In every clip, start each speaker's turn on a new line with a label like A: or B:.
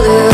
A: color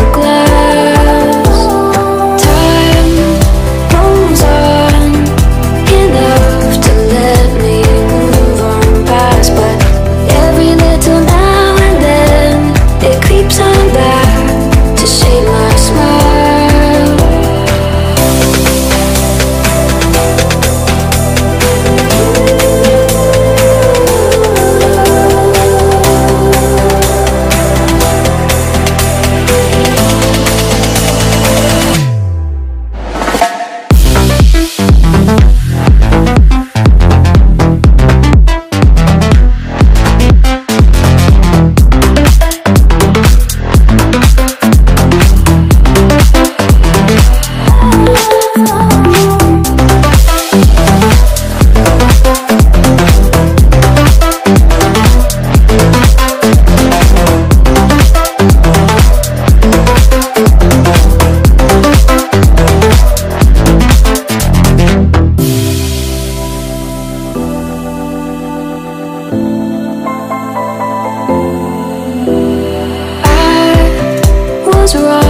A: surround